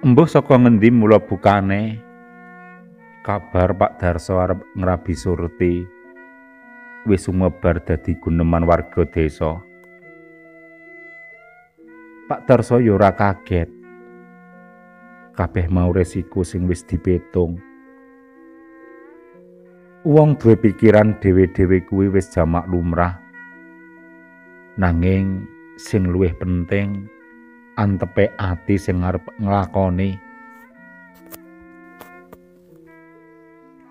Embuh saka ngendi mula bukane? Kabar Pak Darso arep ngrabi surti. Wis sumebar dadi guneman warga desa. Pak Darso ya ora kaget. Kabeh mau resiko sing wis dipetung. Wong duwe pikiran dhewe-dhewe kuwi wis jamak lumrah. Nanging sing luwih penting antepe ati sing arep nglakoni.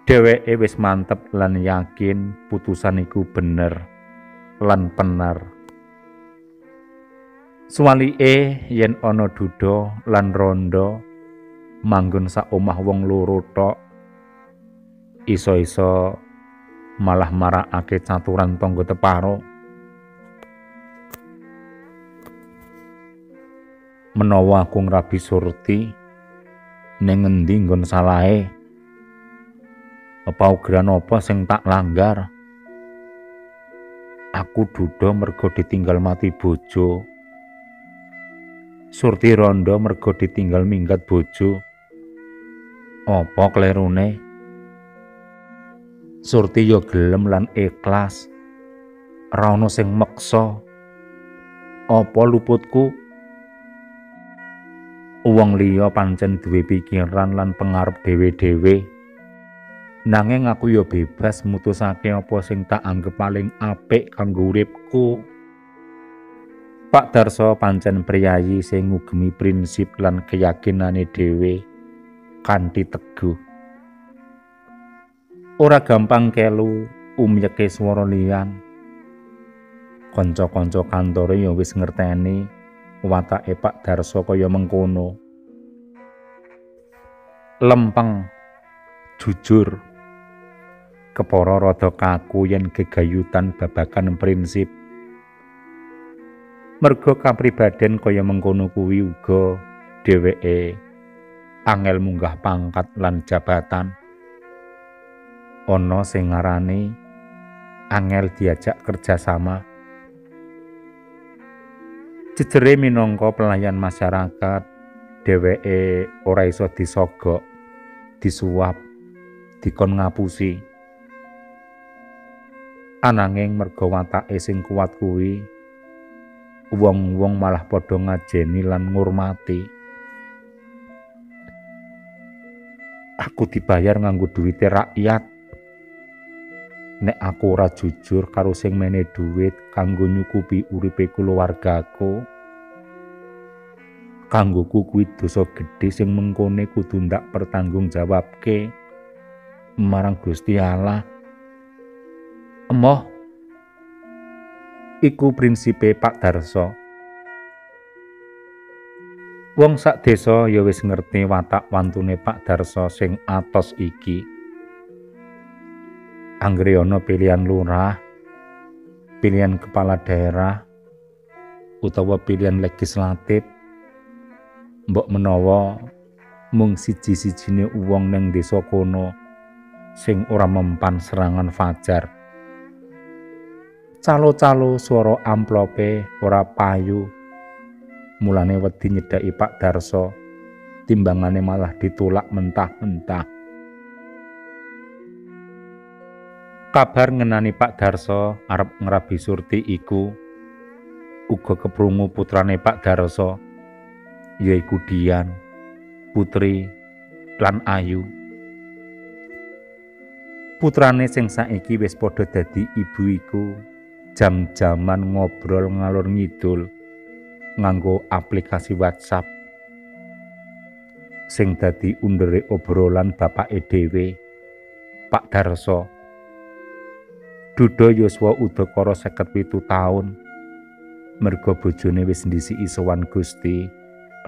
Dheweke wis mantep lan yakin putusan iku bener lan penar. Suwalike yen ana duda lan rondo manggon sak omah wong loro tok iso-iso malah marakake caturan tangga teparo. Menawa aku ngrabi surti ning ngendi nggon salahe? Apa ugeran apa sing tak langgar? Aku duda mergo ditinggal mati bojo. Surti rondo mergo ditinggal minggat bojo. Apa klerune? Surti yo gelem lan ikhlas. Ra ono sing meksa. Apa luputku Uang liya pancen duwe pikiran lan pengarep dhewe-dhewe. Nanging aku ya bebas mutusake apa sing tak anggap paling apik kanggo uripku. Pak Darso pancen priyayi sing ngugemi prinsip lan keyakinane dhewe kanthi teguh. Ora gampang kelu umyeke swara liyan. Kanca-kanca kantore ya wis ngerteni watake Pak Darso kaya mengkono. Lempeng, jujur, kepara rada kaku yen gegayutan babakan prinsip. Mergo kapribaden kaya mengkono kuwi uga dheweke angel munggah pangkat lan jabatan. Ana sing angel diajak kerjasama. Jejere minangka pelayan masyarakat, dheweke ora iso disogok, disuap, dikon ngapusi. Ananging merga watake sing kuat kuwi, wong-wong malah padha ngajeni lan ngurmati. Aku dibayar nganggo duwite rakyat. Nek aku ora jujur karo sing mene dhuwit kanggo nyukupi uripe keluargaku kanggoku kuwi dosa gedhe sing mengkone kudu ndak pertanggungjawabke. Marang Gusti Allah. Emoh. Iku prinsipe Pak Darso. Wong sak desa ya wis ngerti watak wantune Pak Darso sing atos iki. Anggere ana pilihan lurah, pilihan kepala daerah, utawa pilihan legislatif, mbok menawa mung siji-sijine wong ning desa kono sing ora mempan serangan fajar. Calo-calo swara amplope ora payu. Mulane wedi nyedaki Pak Darso, timbangane malah ditolak mentah-mentah. Kabar ngenani Pak Darso arep ngrabi surti iku uga keprungu putrane Pak Darso yaiku Dian, Putri lan Ayu. Putrane sing saiki wis padha dadi ibu iku jam-jaman ngobrol ngalor ngidul nganggo aplikasi WhatsApp sing dadi undere obrolan bapake dhewe Pak Darso. Duda Yuswa udakara 57 taun. Merga bojone wis ndisiki sowan Gusti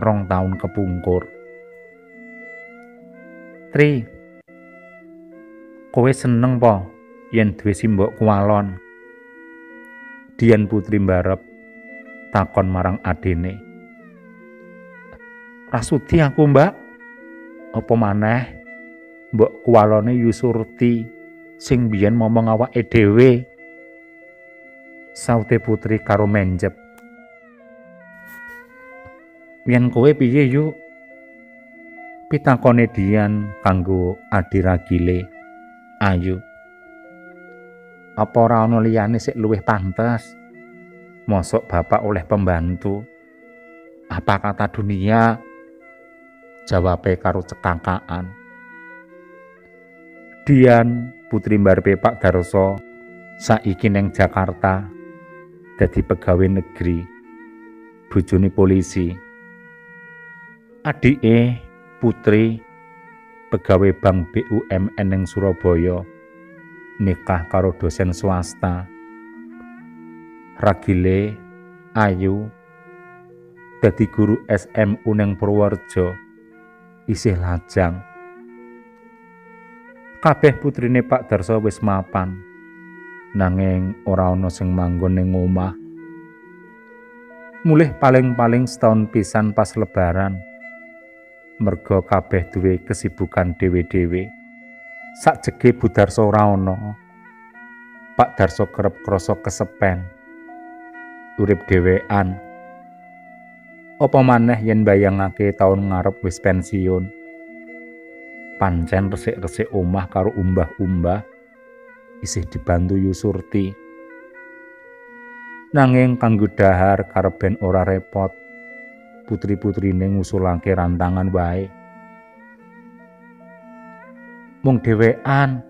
rong taun kepungkur. Tri. Kowe seneng po yen duwe simbok kualon? Dian Putri mbarep takon marang adene. Rasudi aku, Mbak. Apa maneh mbok kualone Yusurti? Sing biyen momong awake dhewe saute putri karo menjep yen kowe piye yuk Pitakone Dian kanggo Adi Ragile. Ayu. Apa ora ana liyane sik luwih pantes? Mosok bapak oleh pembantu. Apa kata dunia? Jawabe karo cekangkaan. Dian putri mbarpe Pak Darso saiki neng Jakarta dadi pegawai negeri bojone polisi. Adike putri pegawai bank BUMN ning Surabaya nikah karo dosen swasta. Ragile Ayu dadi guru SMU ning Purworejo isih lajang kabeh putrine Pak Darso wis mapan nanging ora ana sing manggon ning omah mulih paling-paling setahun pisan pas lebaran merga kabeh duwe kesibukan dhewe-dhewe. Sakjege Budarso ora ana. Pak Darso kerep krasa kesepen. Urip dhewean. Apa maneh yen bayangake taun ngarep wis pensiun. Pancen resik-resik omah karo umbah-umbah isih dibantu Yusurti. Nanging kanggo dahar kareben ora repot putri-putrine ngusulake rantangan wae. Mung dhewean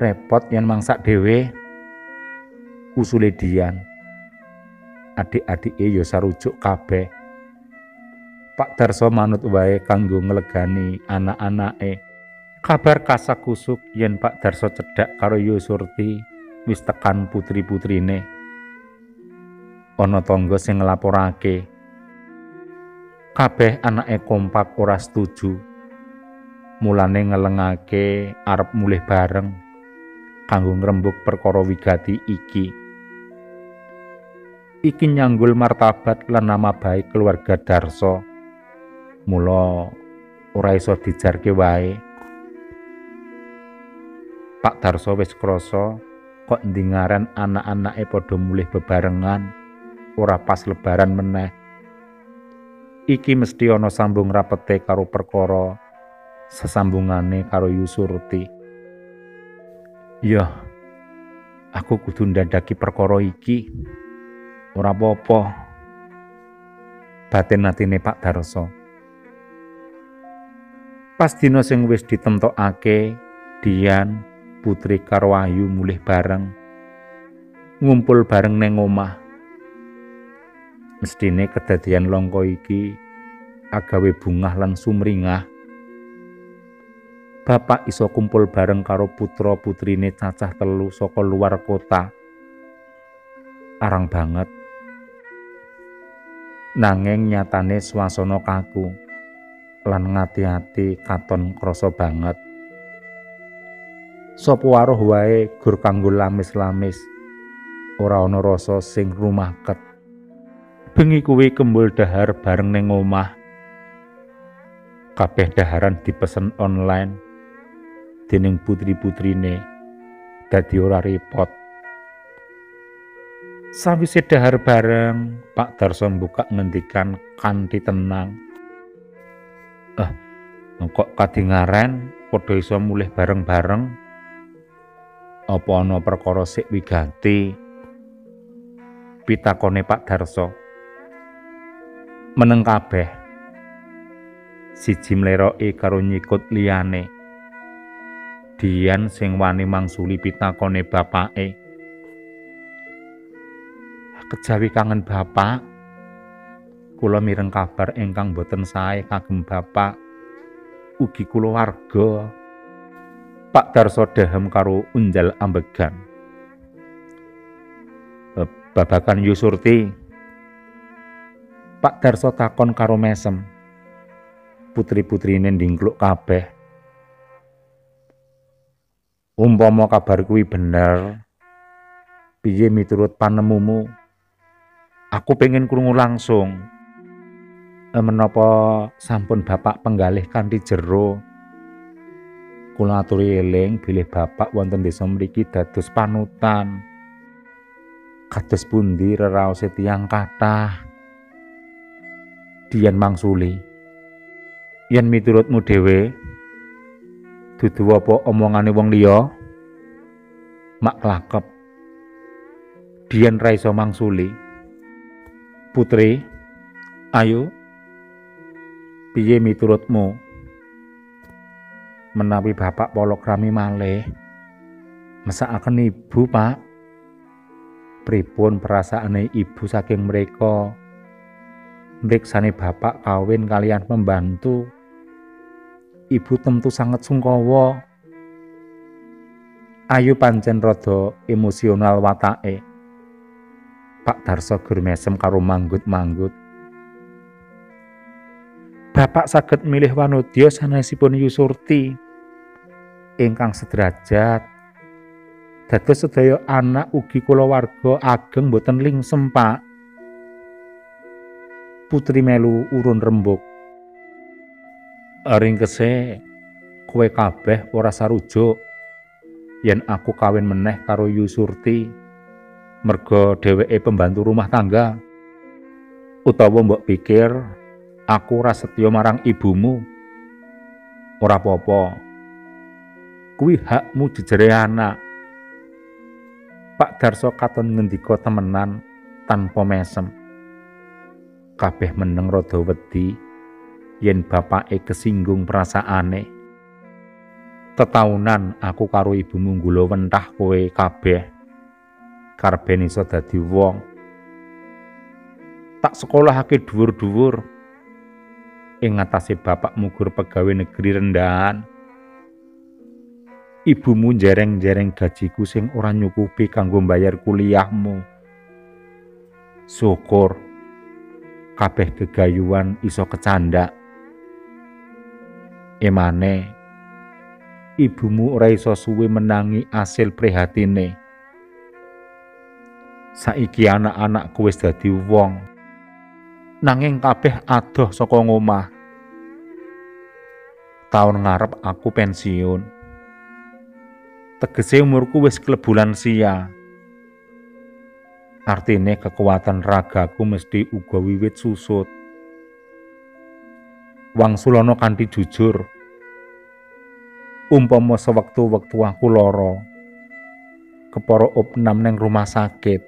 repot yen mangsak dhewe usule Dian. Adik-adike ya sarujuk kabeh. Pak Darso manut wae kanggo nglegani anak-anake. Kabar kasakusuk yen Pak Darso cedhak karo Yusurti wis tekan putri-putrine. Ana tangga sing nglaporake kabeh anake kompak ora setuju. Mulane ngelengake arep mulih bareng kanggo ngrembug perkara wigati iki. Iki nyanggul martabat lan nama baik keluarga Darso. Mula ora iso dijarke wae. Pak Darso wis krasa kok ndingaren anak-anake padha mulih bebarengan ora pas lebaran meneh. iki mesti ana sambung rapete karo perkara sesambungane karo Yusurti. Ya, aku kudu ndandaki perkara iki. Ora apa-apa. Batin atine Pak Darso. Pas dina sing wis ditemtokake, Dian, Putri karo Ayu mulih bareng. Ngumpul bareng neng omah. mestine kedadian longko iki agawe bungah lan sumringah Bapak iso kumpul bareng karo putra putrine cacah telu saka luar kota arang banget nanging nyatane swasana kaku lan ngati-ati katon krasa banget sapa waruh wae gur kanggo lamis-lamis ora ana rasa sing rumaket bengi kuwi kembul dahar bareng ning omah. Kabeh daharan dipesen online dening putri-putrine dadi ora repot. Sawise dahar bareng, Pak Darso buka ngendikan kanthi tenang. Eh, kok kadingaren padha iso mulih bareng-bareng? Apa ana perkara sik wigati? Pitakone Pak Darso. meneng kabeh siji mleroke karo nyikut liyane Dian sing wani mangsuli pitakone bapake kejawi kangen bapak kula mireng kabar ingkang boten sae kagem bapak ugi kulawarga Pak Darso dehem karo unjal ambegan babakan Yusurti Pak Darso takon karo mesem. Putri-putrine ndingkluk kabeh. Umpama kabar kuwi bener, piye miturut panemumu? Aku pengen krungu langsung. E menapa sampun Bapak penggalih kanthi jero? Kula aturi eling bilih Bapak wonten desa mriki dados panutan. Kados pundi reraos tiyang kathah? Dian mangsuli. Yen miturutmu dhewe dudu apa omongane wong liya? Mak klakep. Dian ra iso mangsuli. Putri, ayo piye miturutmu? Menawi bapak polokrami malih, mesakaken ibu, Pak. Pripun perasaane ibu saking mereka? Mriksane bapak kawin kalian pembantu. Ibu tentu sangat sungkawa. Ayu pancen rada emosional watake. Pak Darso gur mesem karo manggut-manggut. Bapak saged milih wanudya sanesipun Yusurti ingkang sederajat Dados sedaya anak ugi kulawarga ageng boten lingsem, Pak. Putri melu urun rembug. Ringkese kowe kabeh ora sarujuk yen aku kawin meneh karo Yusurti merga dheweke pembantu rumah tangga. Utawa mbok pikir aku ora setya marang ibumu. Ora apa-apa. Kuwi hakmu jejere anak. Pak Darso katon ngendika temenan tanpa mesem. Kabeh meneng rada wedi yen bapake kesinggung perasaane. Tetaunan aku karo ibumu nggula wentah kowe kabeh. Karben iso dadi wong. Tak sekolahake dhuwur-dhuwur ing ngatasé bapak mugur pegawai negeri rendahan. ibumu jereng-jereng gajiku sing ora nyukupi kanggo bayar kuliahmu. Syukur kabeh gegayuan iso kecanda. Emane ibumu ora iso suwe menangi asil prihatine. Saiki anak-anakku wis dadi wong. Nanging kabeh adoh saka ngomah. Taun ngarep aku pensiun. tegese umurku wis klebulan sia. Artine kekuatan ragaku mesti uga wiwit susut. Wang sulono kanthi jujur. Umpama sewektu-wektu aku lara, kepara opnam neng rumah sakit.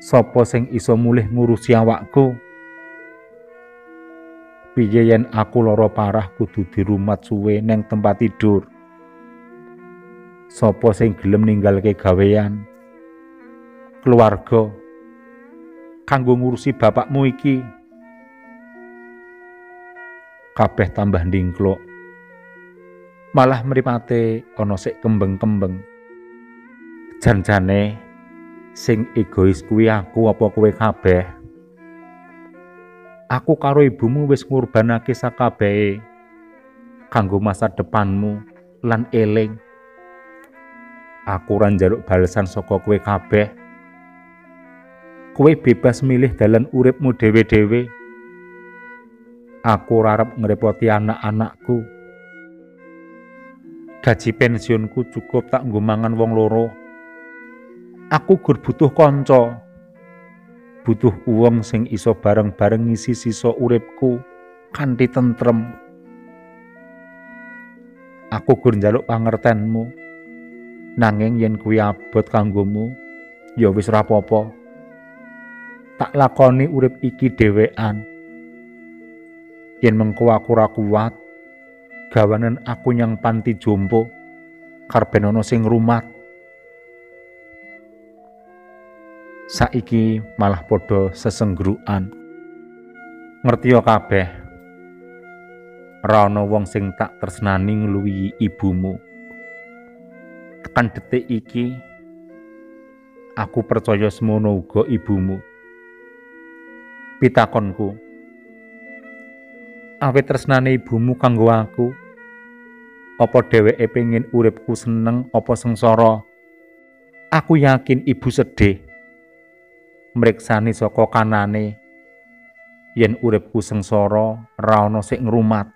Sopo sing iso mulih ngurusi awakku? Piye yen aku lara parah kudu dirumat suwe neng tempat tidur? sapa sing gelem ninggalke gawean? Keluarga. Kanggo ngurusi bapakmu iki. Kabeh tambah ndingkluk. Malah mripate ana sik kembeng-kembeng. Janjane sing egois kuwi aku apa kowe kabeh aku karo ibumu wis ngurbanake sakabehe kanggo masa depanmu lan eling aku ora njaluk balesan saka kowe kabeh. Kowe bebas milih dalan uripmu dhewe-dhewe. Aku ora arep ngrepoti anak-anakku. Gaji pensiunku cukup tak nggo mangan wong loro. Aku gur butuh kanca. Butuh uang sing iso bareng-bareng ngisi sisa uripku kanthi tentrem. Aku gur njaluk pangertenmu. Nanging yen kuwi abot kanggomu, ya wis ora. Tak lakoni urip iki dhewean. Yen mengko aku ora kuat, aku nyang panti jompo karben ana sing rumat. Saiki malah padha sesenggrukan. Ngerti kabeh. Ora wong sing tak tresnani ngluwihi ibumu. tekan detik iki aku percaya semono uga ibumu pitakonku awet tresnane ibumu kanggo aku apa dheweke pengin uripku seneng apa sengsara aku yakin ibu sedih mriksani saka kanane yen uripku sengsara ra ana sing ngrumat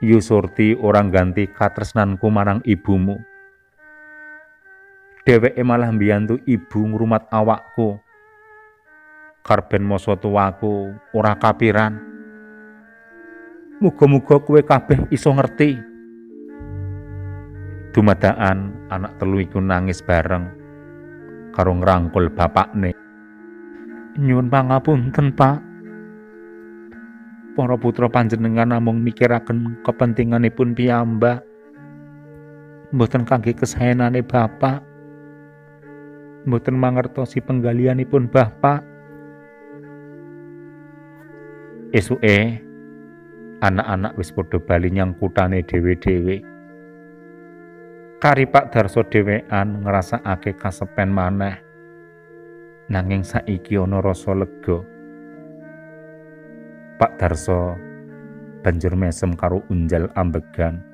Yusurti orang ganti katresnanku marang ibumu. Dheweke malah mbiyantu ibu ngrumat awakku. karben masa tuwaku ora kapiran. Muga-muga kowe kabeh iso ngerti. Dumadaan anak telu iku nangis bareng karo ngrangkul bapakne. Nyuwun pangapunten, Pak. Para putra panjenengan namung mikiraken kepentinganipun piyambak. Mboten kangge kesaenane bapak. Mboten mangertosi penggalianipun bapak. Esuke anak-anak wis padha bali nyang kutane dhewe-dhewe. Kari Pak Darso dhewean ngrasakake kasepen maneh. Nanging saiki ana rasa lega. Pak Darso banjur mesem karo unjal ambegan.